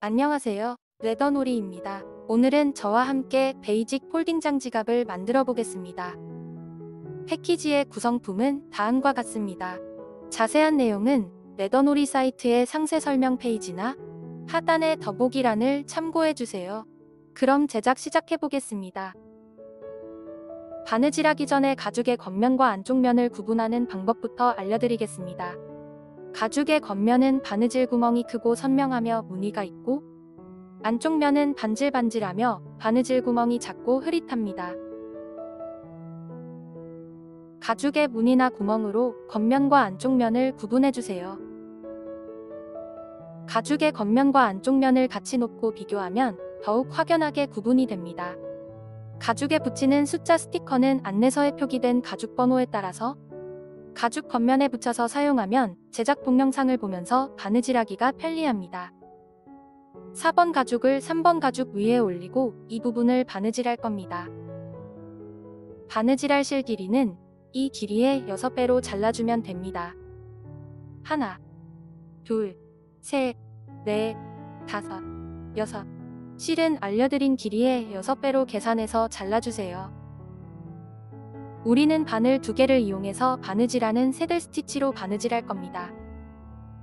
안녕하세요. 레더놀이입니다. 오늘은 저와 함께 basic folding 장 지갑을 만들어 보겠습니다. 패키지의 구성품은 다음과 같습니다. 자세한 내용은 레더놀이 사이트의 상세 설명 페이지나 하단의 더보기란을 참고해 주세요. 그럼 제작 시작해 보겠습니다. 바느질하기 전에 가죽의 겉면과 안쪽 면을 구분하는 방법부터 알려드리겠습니다. 가죽의 겉면은 바느질 구멍이 크고 선명하며 무늬가 있고 안쪽 면은 반질반질하며 바느질 구멍이 작고 흐릿합니다. 가죽의 무늬나 구멍으로 겉면과 안쪽 면을 구분해 주세요. 가죽의 겉면과 안쪽 면을 같이 놓고 비교하면 더욱 확연하게 구분이 됩니다. 가죽에 붙이는 숫자 스티커는 안내서에 표기된 가죽 번호에 따라서 가죽 겉면에 붙여서 사용하면 제작 동영상을 보면서 바느질하기가 편리합니다. 4번 가죽을 3번 가죽 위에 올리고 이 부분을 바느질할 겁니다. 바느질할 실 길이는 이 길이의 6배로 잘라주면 됩니다. 하나, 둘, 셋, 넷, 다섯, 여섯. 실은 알려드린 길이의 6배로 계산해서 잘라주세요. 우리는 바늘 두 개를 이용해서 바느질하는 새들 스티치로 바느질할 겁니다.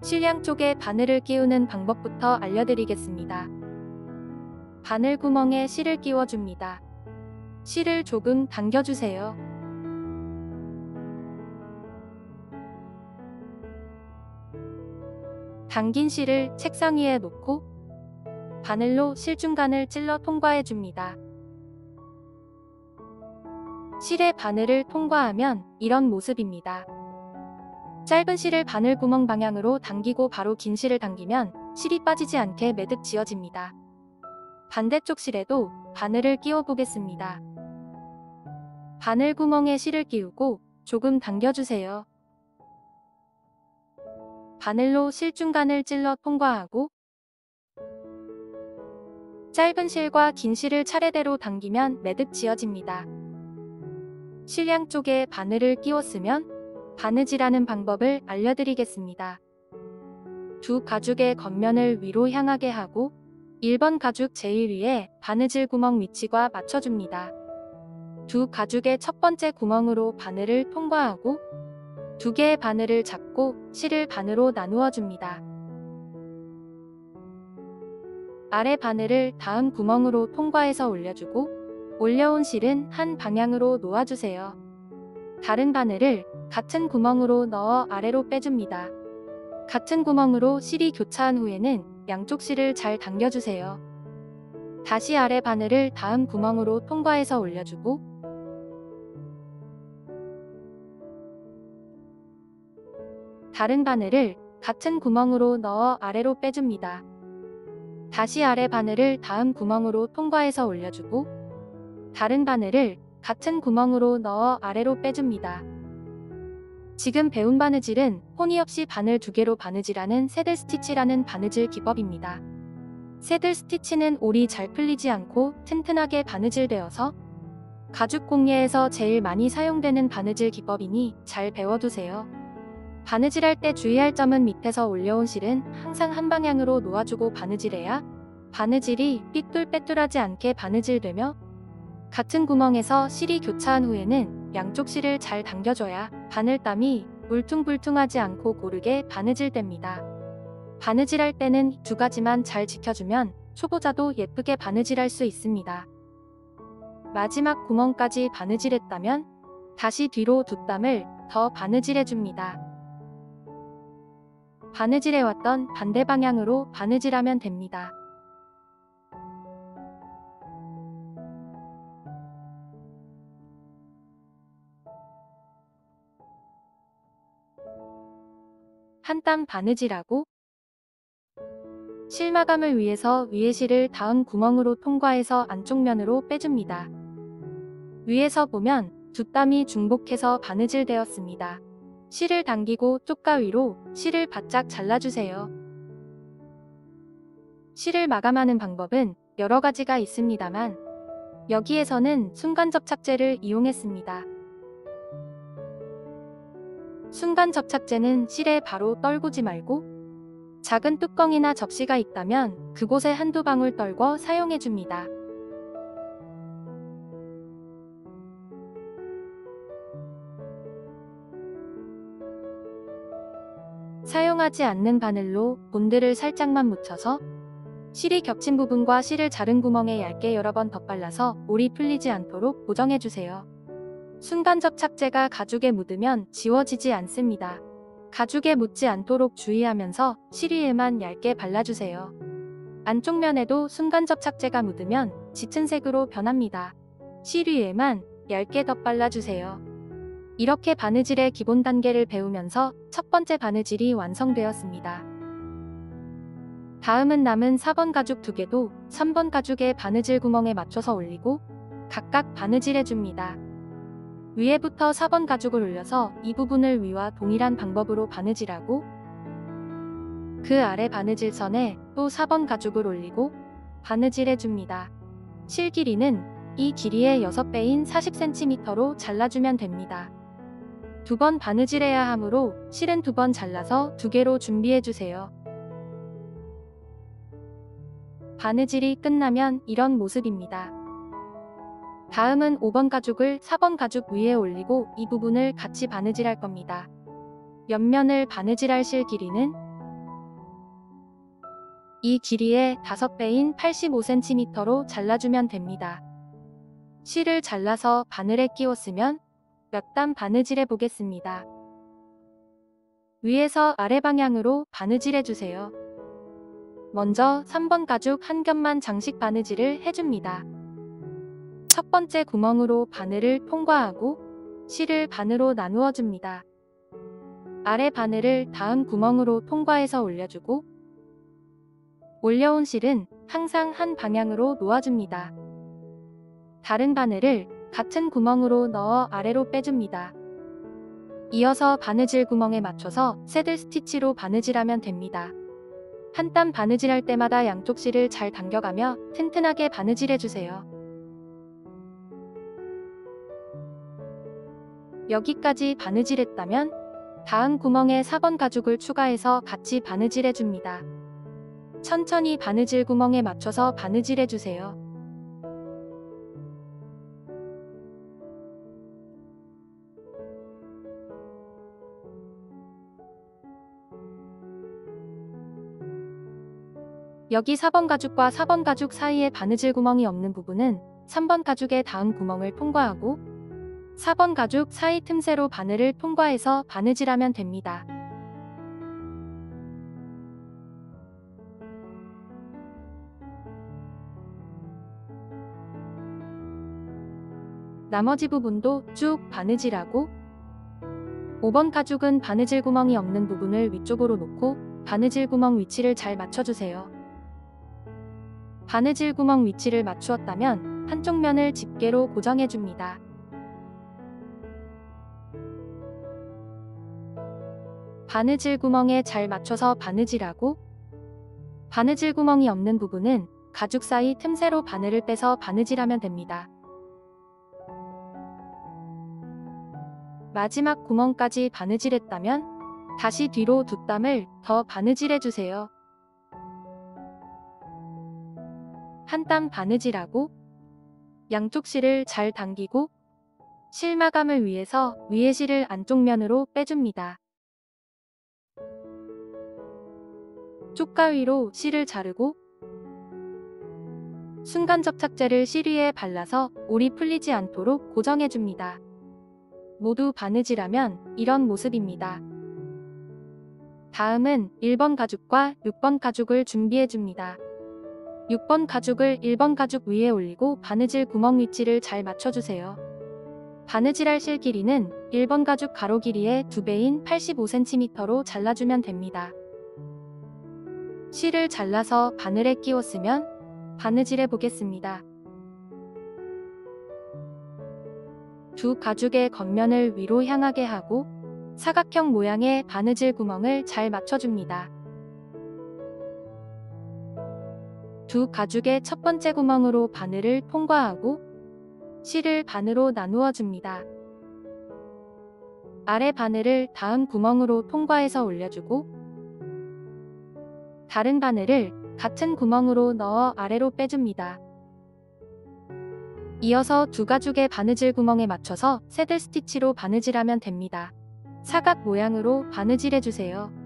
실량 쪽에 바늘을 끼우는 방법부터 알려드리겠습니다. 바늘 구멍에 실을 끼워줍니다. 실을 조금 당겨주세요. 당긴 실을 책상 위에 놓고 바늘로 실 중간을 찔러 통과해줍니다. 실의 바늘을 통과하면 이런 모습입니다. 짧은 실을 바늘 구멍 방향으로 당기고 바로 긴 실을 당기면 실이 빠지지 않게 매듭 지어집니다. 반대쪽 실에도 바늘을 끼워 보겠습니다. 바늘 구멍에 실을 끼우고 조금 당겨주세요. 바늘로 실 중간을 찔러 통과하고 짧은 실과 긴 실을 차례대로 당기면 매듭 지어집니다. 실량 쪽에 바늘을 끼웠으면 바느질하는 방법을 알려드리겠습니다. 두 가죽의 겉면을 위로 향하게 하고 1번 가죽 제일 위에 바느질 구멍 위치가 맞춰줍니다. 두 가죽의 첫 번째 구멍으로 바늘을 통과하고 두 개의 바늘을 잡고 실을 반으로 나누어 줍니다. 아래 바늘을 다음 구멍으로 통과해서 올려주고 올려온 실은 한 방향으로 놓아주세요. 다른 바늘을 같은 구멍으로 넣어 아래로 빼줍니다. 같은 구멍으로 실이 교차한 후에는 양쪽 실을 잘 당겨주세요. 다시 아래 바늘을 다음 구멍으로 통과해서 올려주고 다른 바늘을 같은 구멍으로 넣어 아래로 빼줍니다. 다시 아래 바늘을 다음 구멍으로 통과해서 올려주고 다른 바늘을 같은 구멍으로 넣어 아래로 빼줍니다. 지금 배운 바느질은 혼이 없이 바늘 두 개로 바느질하는 새들 스티치라는 바느질 기법입니다. 새들 스티치는 올이 잘 풀리지 않고 튼튼하게 바느질되어서 가죽 공예에서 제일 많이 사용되는 바느질 기법이니 잘 배워두세요. 바느질할 때 주의할 점은 밑에서 올려온 실은 항상 한 방향으로 놓아주고 바느질해야 바느질이 삐뚤빼뚤하지 않게 바느질되며 같은 구멍에서 실이 교차한 후에는 양쪽 실을 잘 당겨줘야 바늘땀이 울퉁불퉁하지 않고 고르게 바느질됩니다. 바느질할 때는 두 가지만 잘 지켜주면 초보자도 예쁘게 바느질할 수 있습니다. 마지막 구멍까지 바느질했다면 다시 뒤로 두 땀을 더 바느질해줍니다. 바느질해왔던 반대 방향으로 바느질하면 됩니다. 한땀 바느질하고 실마감을 위해서 위에 실을 다음 구멍으로 통과해서 안쪽 면으로 빼줍니다. 위에서 보면 두 땀이 중복해서 바느질 되었습니다. 실을 당기고 쪽가 위로 실을 바짝 잘라주세요. 실을 마감하는 방법은 여러 가지가 있습니다만 여기에서는 순간 접착제를 이용했습니다. 순간 접착제는 실에 바로 떨구지 말고 작은 뚜껑이나 접시가 있다면 그곳에 한두 방울 떨궈 사용해줍니다. 사용하지 않는 바늘로 본드를 살짝만 묻혀서 실이 겹친 부분과 실을 자른 구멍에 얇게 여러 번 덧발라서 올이 풀리지 않도록 고정해주세요. 순간 접착제가 가죽에 묻으면 지워지지 않습니다. 가죽에 묻지 않도록 주의하면서 실 위에만 얇게 발라주세요. 안쪽 면에도 순간 접착제가 묻으면 짙은 색으로 변합니다. 실 위에만 얇게 덧발라주세요. 이렇게 바느질의 기본 단계를 배우면서 첫 번째 바느질이 완성되었습니다. 다음은 남은 4번 가죽 두 개도 3번 가죽의 바느질 구멍에 맞춰서 올리고 각각 바느질해줍니다. 위에부터 4번 가죽을 올려서 이 부분을 위와 동일한 방법으로 바느질하고 그 아래 바느질 선에 또 4번 가죽을 올리고 바느질해줍니다. 실 길이는 이 길이의 6배인 40cm로 잘라주면 됩니다. 두 번 바느질해야 하므로 실은 두 번 잘라서 두 개로 준비해주세요. 바느질이 끝나면 이런 모습입니다. 다음은 5번 가죽을 4번 가죽 위에 올리고 이 부분을 같이 바느질할 겁니다. 옆면을 바느질할 실 길이는 이 길이의 5배인 85cm로 잘라주면 됩니다. 실을 잘라서 바늘에 끼웠으면 몇 단 바느질해 보겠습니다. 위에서 아래 방향으로 바느질해 주세요. 먼저 3번 가죽 한 겹만 장식 바느질을 해줍니다. 첫 번째 구멍으로 바늘을 통과하고 실을 반으로 나누어 줍니다. 아래 바늘을 다음 구멍으로 통과해서 올려주고 올려온 실은 항상 한 방향으로 놓아줍니다. 다른 바늘을 같은 구멍으로 넣어 아래로 빼줍니다. 이어서 바느질 구멍에 맞춰서 새들 스티치로 바느질하면 됩니다. 한 땀 바느질할 때마다 양쪽 실을 잘 당겨가며 튼튼하게 바느질해주세요. 여기까지 바느질했다면 다음 구멍에 4번 가죽을 추가해서 같이 바느질해줍니다. 천천히 바느질 구멍에 맞춰서 바느질해주세요. 여기 4번 가죽과 4번 가죽 사이에 바느질 구멍이 없는 부분은 3번 가죽의 다음 구멍을 통과하고 4번 가죽 사이 틈새로 바늘을 통과해서 바느질하면 됩니다. 나머지 부분도 쭉 바느질하고 5번 가죽은 바느질 구멍이 없는 부분을 위쪽으로 놓고 바느질 구멍 위치를 잘 맞춰주세요. 바느질 구멍 위치를 맞추었다면 한쪽 면을 집게로 고정해줍니다. 바느질 구멍에 잘 맞춰서 바느질하고 바느질 구멍이 없는 부분은 가죽 사이 틈새로 바늘을 빼서 바느질하면 됩니다. 마지막 구멍까지 바느질했다면 다시 뒤로 두 땀을 더 바느질해주세요. 한 땀 바느질하고 양쪽 실을 잘 당기고 실 마감을 위해서 위에 실을 안쪽 면으로 빼줍니다. 쪽가위로 실을 자르고 순간 접착제를 실 위에 발라서 올이 풀리지 않도록 고정해줍니다. 모두 바느질하면 이런 모습입니다. 다음은 1번 가죽과 6번 가죽을 준비해줍니다. 6번 가죽을 1번 가죽 위에 올리고 바느질 구멍 위치를 잘 맞춰주세요. 바느질할 실 길이는 1번 가죽 가로 길이의 2배인 85cm로 잘라주면 됩니다. 실을 잘라서 바늘에 끼웠으면 바느질해 보겠습니다. 두 가죽의 겉면을 위로 향하게 하고 사각형 모양의 바느질 구멍을 잘 맞춰줍니다. 두 가죽의 첫 번째 구멍으로 바늘을 통과하고 실을 반으로 나누어 줍니다. 아래 바늘을 다음 구멍으로 통과해서 올려주고 다른 바늘을 같은 구멍으로 넣어 아래로 빼줍니다. 이어서 두 가죽의 바느질 구멍에 맞춰서 새들 스티치로 바느질하면 됩니다. 사각 모양으로 바느질해주세요.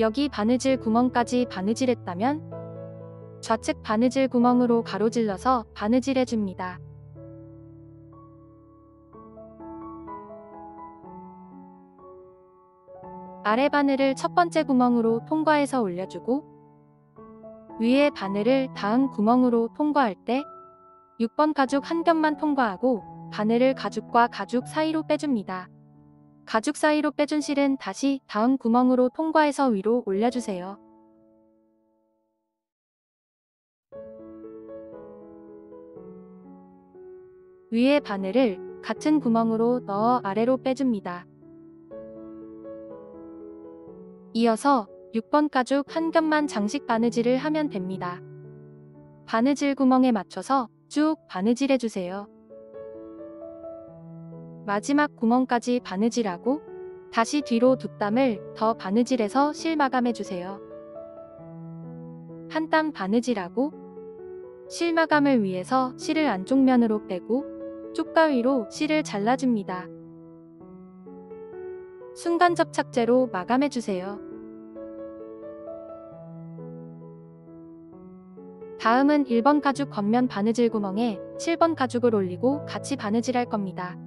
여기 바느질 구멍까지 바느질했다면 좌측 바느질 구멍으로 가로질러서 바느질해줍니다. 아래 바늘을 첫 번째 구멍으로 통과해서 올려주고 위에 바늘을 다음 구멍으로 통과할 때 6번 가죽 한 겹만 통과하고 바늘을 가죽과 가죽 사이로 빼줍니다. 가죽 사이로 빼준 실은 다시 다음 구멍으로 통과해서 위로 올려주세요. 위에 바늘을 같은 구멍으로 넣어 아래로 빼줍니다. 이어서 6번 가죽 한 겹만 장식 바느질을 하면 됩니다. 바느질 구멍에 맞춰서 쭉 바느질해주세요. 마지막 구멍까지 바느질하고 다시 뒤로 두 땀을 더 바느질해서 실 마감해주세요. 한 땀 바느질하고 실 마감을 위해서 실을 안쪽 면으로 빼고 쪽가위로 실을 잘라줍니다. 순간 접착제로 마감해주세요. 다음은 1번 가죽 겉면 바느질 구멍에 7번 가죽을 올리고 같이 바느질할 겁니다.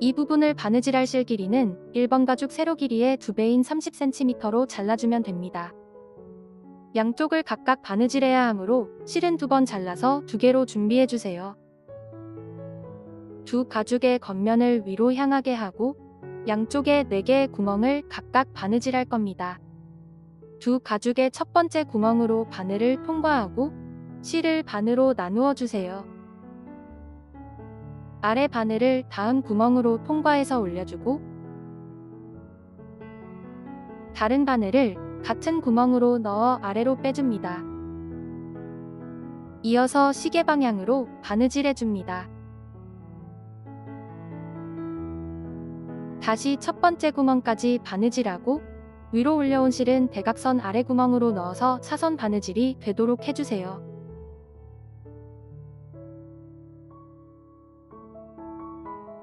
이 부분을 바느질할 실 길이는 1번 가죽 세로 길이의 2배인 30cm로 잘라주면 됩니다. 양쪽을 각각 바느질해야 하므로 실은 두 번 잘라서 두 개로 준비해주세요. 두 가죽의 겉면을 위로 향하게 하고 양쪽에 4개의 구멍을 각각 바느질할 겁니다. 두 가죽의 첫 번째 구멍으로 바늘을 통과하고 실을 반으로 나누어 주세요. 아래 바늘을 다음 구멍으로 통과해서 올려주고 다른 바늘을 같은 구멍으로 넣어 아래로 빼줍니다. 이어서 시계 방향으로 바느질해줍니다. 다시 첫 번째 구멍까지 바느질하고 위로 올려온 실은 대각선 아래 구멍으로 넣어서 사선 바느질이 되도록 해주세요.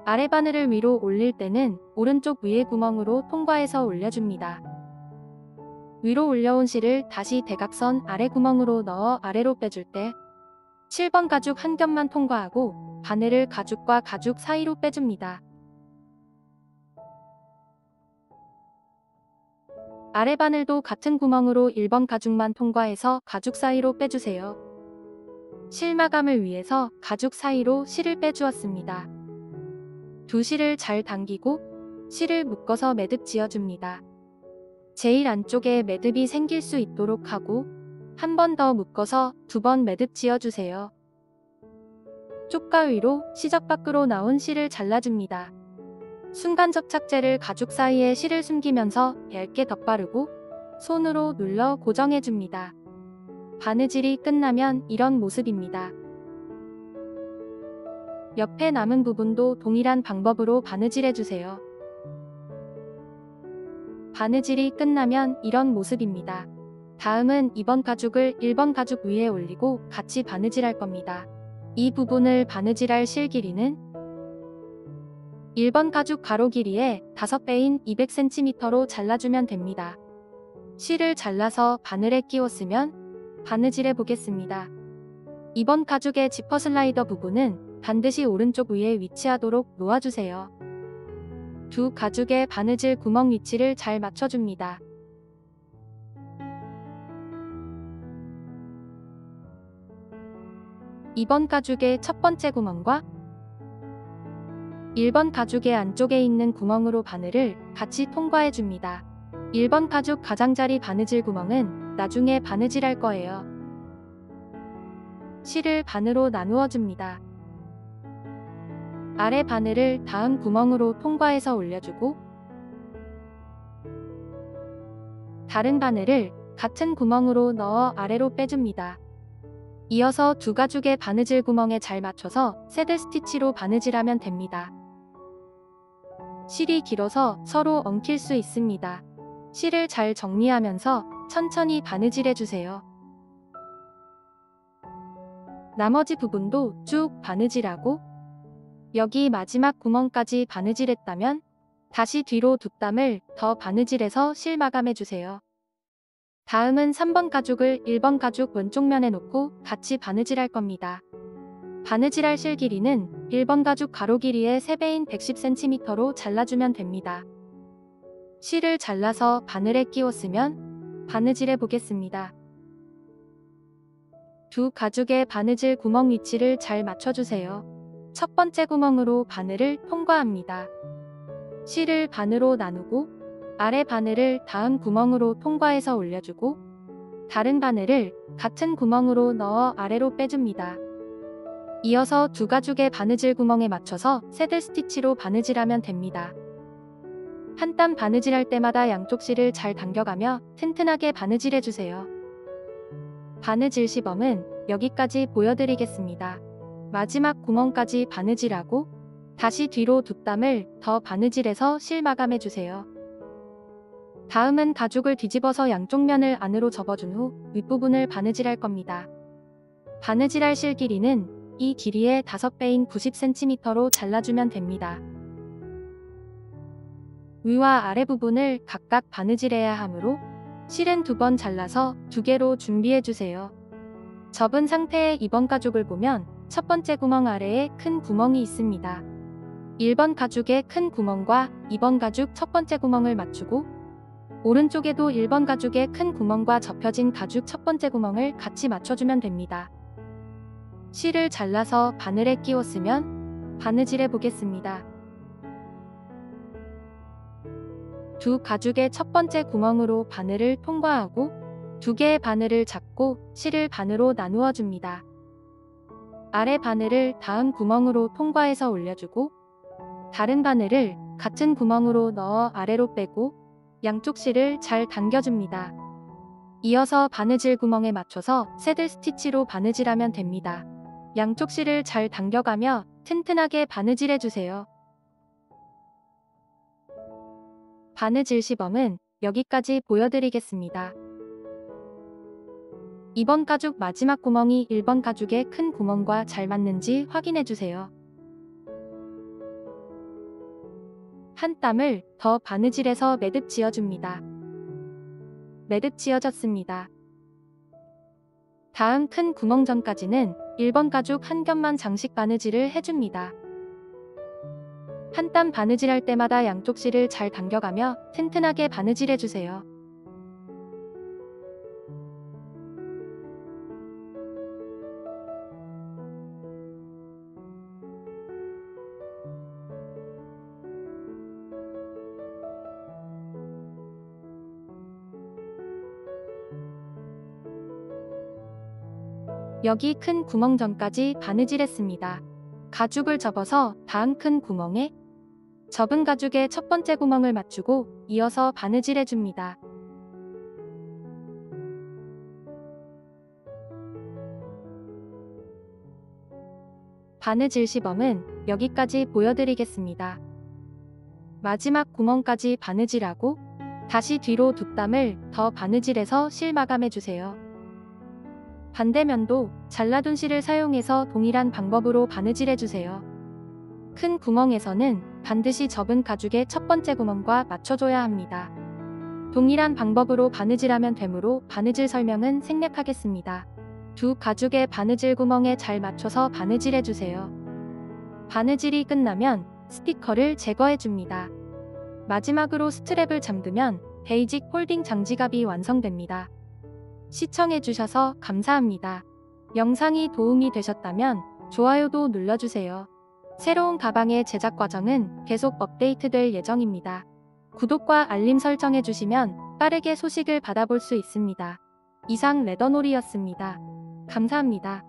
아래 바늘을 위로 올릴 때는 오른쪽 위에 구멍으로 통과해서 올려줍니다. 위로 올려온 실을 다시 대각선 아래 구멍으로 넣어 아래로 빼줄 때 7번 가죽 한 겹만 통과하고 바늘을 가죽과 가죽 사이로 빼줍니다. 아래 바늘도 같은 구멍으로 1번 가죽만 통과해서 가죽 사이로 빼주세요. 실 마감을 위해서 가죽 사이로 실을 빼주었습니다. 두 실을 잘 당기고 실을 묶어서 매듭 지어줍니다. 제일 안쪽에 매듭이 생길 수 있도록 하고 한 번 더 묶어서 두 번 매듭 지어주세요. 쪽가위로 시접 밖으로 나온 실을 잘라줍니다. 순간 접착제를 가죽 사이에 실을 숨기면서 얇게 덧바르고 손으로 눌러 고정해줍니다. 바느질이 끝나면 이런 모습입니다. 옆에 남은 부분도 동일한 방법으로 바느질해주세요. 바느질이 끝나면 이런 모습입니다. 다음은 2번 가죽을 1번 가죽 위에 올리고 같이 바느질할 겁니다. 이 부분을 바느질할 실 길이는 1번 가죽 가로 길이의 5배인 200cm로 잘라주면 됩니다. 실을 잘라서 바늘에 끼웠으면 바느질해 보겠습니다. 2번 가죽의 지퍼 슬라이더 부분은 반드시 오른쪽 위에 위치하도록 놓아주세요. 두 가죽의 바느질 구멍 위치를 잘 맞춰줍니다. 이번 가죽의 첫 번째 구멍과 1번 가죽의 안쪽에 있는 구멍으로 바늘을 같이 통과해 줍니다. 1번 가죽 가장자리 바느질 구멍은 나중에 바느질할 거예요. 실을 반으로 나누어 줍니다. 아래 바늘을 다음 구멍으로 통과해서 올려주고 다른 바늘을 같은 구멍으로 넣어 아래로 빼줍니다. 이어서 두 가죽의 바느질 구멍에 잘 맞춰서 새들 스티치로 바느질하면 됩니다. 실이 길어서 서로 엉킬 수 있습니다. 실을 잘 정리하면서 천천히 바느질해주세요. 나머지 부분도 쭉 바느질하고 여기 마지막 구멍까지 바느질했다면 다시 뒤로 두 땀을 더 바느질해서 실 마감해주세요. 다음은 3번 가죽을 1번 가죽 왼쪽 면에 놓고 같이 바느질할 겁니다. 바느질할 실 길이는 1번 가죽 가로 길이의 3배인 110cm로 잘라주면 됩니다. 실을 잘라서 바늘에 끼웠으면 바느질해 보겠습니다. 두 가죽의 바느질 구멍 위치를 잘 맞춰주세요. 첫 번째 구멍으로 바늘을 통과합니다. 실을 반으로 나누고 아래 바늘을 다음 구멍으로 통과해서 올려주고 다른 바늘을 같은 구멍으로 넣어 아래로 빼줍니다. 이어서 두 가죽의 바느질 구멍에 맞춰서 새들 스티치로 바느질하면 됩니다. 한 땀 바느질할 때마다 양쪽 실을 잘 당겨가며 튼튼하게 바느질해주세요. 바느질 시범은 여기까지 보여드리겠습니다. 마지막 구멍까지 바느질하고 다시 뒤로 두 땀을 더 바느질해서 실 마감해주세요. 다음은 가죽을 뒤집어서 양쪽 면을 안으로 접어준 후 윗부분을 바느질할 겁니다. 바느질할 실 길이는 이 길이의 5배인 90cm로 잘라주면 됩니다. 위와 아래 부분을 각각 바느질해야 하므로 실은 두 번 잘라서 두 개로 준비해주세요. 접은 상태의 2번 가죽을 보면 첫 번째 구멍 아래에 큰 구멍이 있습니다. 1번 가죽의 큰 구멍과 2번 가죽 첫 번째 구멍을 맞추고 오른쪽에도 1번 가죽의 큰 구멍과 접혀진 가죽 첫 번째 구멍을 같이 맞춰주면 됩니다. 실을 잘라서 바늘에 끼웠으면 바느질해 보겠습니다. 두 가죽의 첫 번째 구멍으로 바늘을 통과하고 두 개의 바늘을 잡고 실을 반으로 나누어 줍니다. 아래 바늘을 다음 구멍으로 통과해서 올려주고 다른 바늘을 같은 구멍으로 넣어 아래로 빼고 양쪽 실을 잘 당겨줍니다. 이어서 바느질 구멍에 맞춰서 새들 스티치로 바느질하면 됩니다. 양쪽 실을 잘 당겨가며 튼튼하게 바느질해주세요. 바느질 시범은 여기까지 보여드리겠습니다. 2번 가죽 마지막 구멍이 1번 가죽의 큰 구멍과 잘 맞는지 확인해주세요. 한 땀을 더 바느질해서 매듭 지어줍니다. 매듭 지어졌습니다. 다음 큰 구멍 전까지는 1번 가죽 한 겹만 장식 바느질을 해줍니다. 한 땀 바느질할 때마다 양쪽 실을 잘 당겨가며 튼튼하게 바느질해주세요. 여기 큰 구멍 전까지 바느질했습니다. 가죽을 접어서 다음 큰 구멍에 접은 가죽의 첫 번째 구멍을 맞추고 이어서 바느질해줍니다. 바느질 시범은 여기까지 보여드리겠습니다. 마지막 구멍까지 바느질하고 다시 뒤로 두 땀을 더 바느질해서 실 마감해주세요. 반대면도 잘라둔 실을 사용해서 동일한 방법으로 바느질해주세요. 큰 구멍에서는 반드시 접은 가죽의 첫 번째 구멍과 맞춰줘야 합니다. 동일한 방법으로 바느질하면 되므로 바느질 설명은 생략하겠습니다. 두 가죽의 바느질 구멍에 잘 맞춰서 바느질해주세요. 바느질이 끝나면 스티커를 제거해줍니다. 마지막으로 스트랩을 잠그면 basic folding 장지갑이 완성됩니다. 시청해주셔서 감사합니다. 영상이 도움이 되셨다면 좋아요도 눌러주세요. 새로운 가방의 제작 과정은 계속 업데이트될 예정입니다. 구독과 알림 설정해주시면 빠르게 소식을 받아볼 수 있습니다. 이상 레더놀이였습니다. 감사합니다.